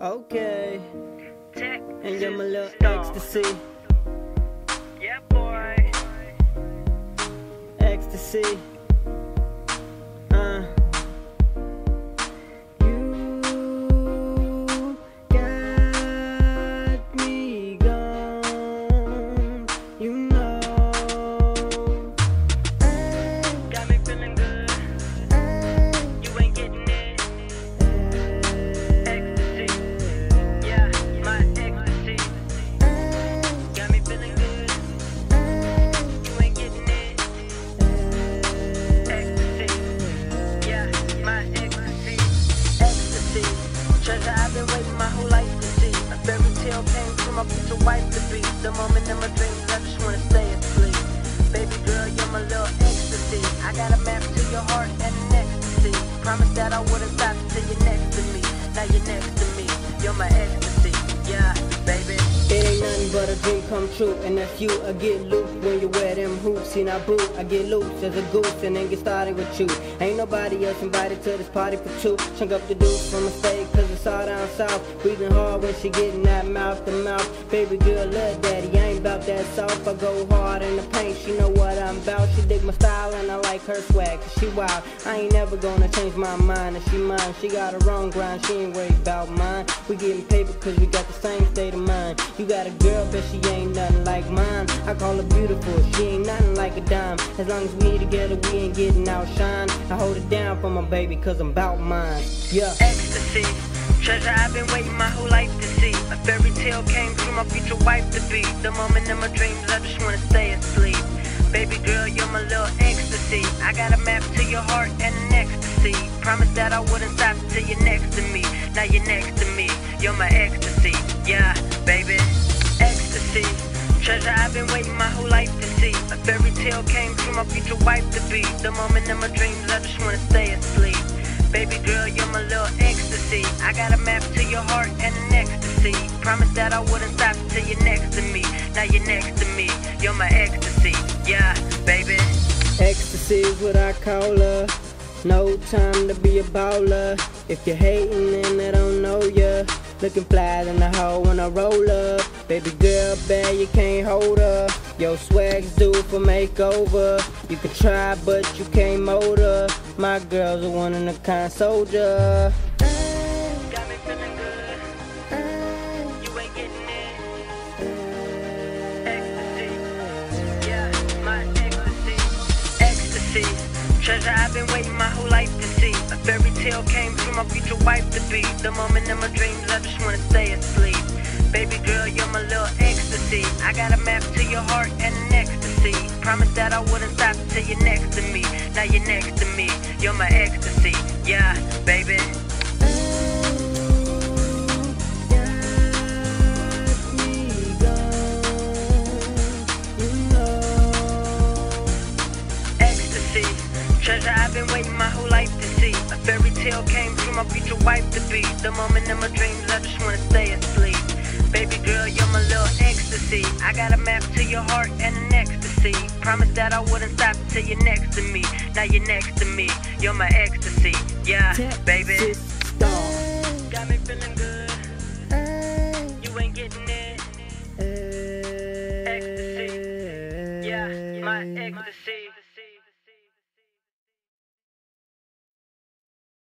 Okay. And you're my little ecstasy. Yeah, boy. Ecstasy. Treasure I've been waiting my whole life to see. A fairy tale came to my future wife to be. The moment in my dreams, I just wanna stay asleep. Baby girl, you're my little ecstasy. I got a map to your heart and an ecstasy. Promise that I wouldn't stop till you're next to me. Now you're next to me. You're my ecstasy. Dream come true, and that's you. I get loose when you wear them hoops. See now, boo, I get loose as a goose and then get started with you. Ain't nobody else invited to this party for two. Chunk up the deuce from a steak, cause it's all down south. Breathing hard when she getting that mouth to mouth. Baby girl, love daddy, I ain't about that soft. I go hard in the paint, she know what I'm about. She dig my style and I like her swag, cause she wild. I ain't never gonna change my mind, if she mine. She got her own grind, she ain't worried about mine. We getting paper cause we got the same state of mind. You got call her beautiful, she ain't nothing like a dime. As long as we together, we ain't getting outshine. I hold it down for my baby, cause I'm about mine. Yeah. Ecstasy. Treasure I've been waiting my whole life to see. A fairy tale came to my future wife to be. The moment in my dreams, I just wanna stay asleep. Baby girl, you're my little ecstasy. I got a map to your heart and an ecstasy. Promise that I wouldn't stop till you're next to me. Now you're next to me. You're my ecstasy. Yeah, baby. Ecstasy. Treasure I've been waiting my whole life to see. A fairy tale came to my future wife to be. The moment in my dreams, I just wanna stay asleep. Baby girl, you're my little ecstasy. I got a map to your heart and an ecstasy. Promise that I wouldn't stop till you're next to me. Now you're next to me. You're my ecstasy. Yeah, baby. Ecstasy is what I call her. No time to be a baller. If you're hating, then I don't know ya. Looking fly in the hole when I roll up. Baby girl, bad, you can't hold her. Yo, swag's due for makeover. You can try, but you can't mold her. My girl's a one in a kind soldier. Treasure I've been waiting my whole life to see. A fairy tale came to my future wife to be. The moment in my dreams, I just wanna stay asleep. Baby girl, you're my little ecstasy. I got a map to your heart and an ecstasy. Promise that I wouldn't stop till you're next to me. Now you're next to me. You're my ecstasy. Yeah, baby. ecstasy. Treasure I've been waiting my whole life to see. A fairy tale came to my future wife to be. The moment in my dreams, I just wanna stay asleep. Baby girl, you're my little ecstasy. I got a map to your heart and an ecstasy. Promise that I wouldn't stop till you're next to me. Now you're next to me. You're my ecstasy. Yeah, baby. Got me feeling good. You ain't getting it. Ecstasy. Yeah, my ecstasy.